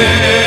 Yeah.